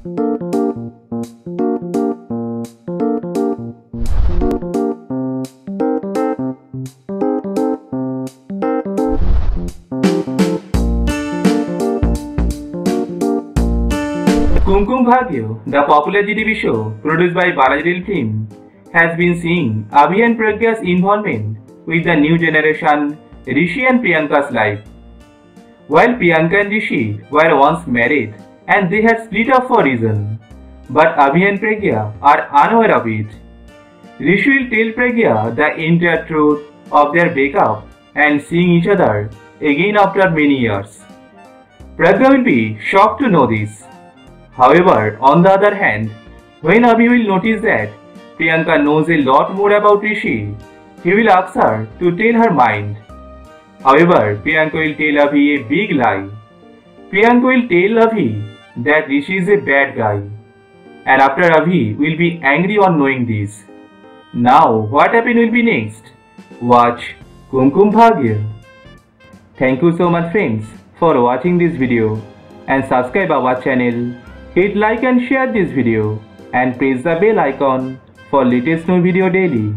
Kumkum Bhagya, the popular GTV show produced by Balaji Film, has been seeing Abhi and Pragya's involvement with the new generation Rishi and Priyanka's life. While Priyanka and Rishi were once married and they had split up for a reason, but Abhi and Pragya are unaware of it. Rishi will tell Pragya the entire truth of their breakup and seeing each other again after many years. Pragya will be shocked to know this. However, on the other hand, when Abhi will notice that Priyanka knows a lot more about Rishi, he will ask her to tell her mind. However, Priyanka will tell Abhi a big lie. Priyanka will tell Abhi that Rishi is a bad guy. And after Ravi will be angry on knowing this. Now what happen will be next? Watch Kumkum Bhagya. Thank you so much friends for watching this video and subscribe our channel. Hit like and share this video and press the bell icon for latest new video daily.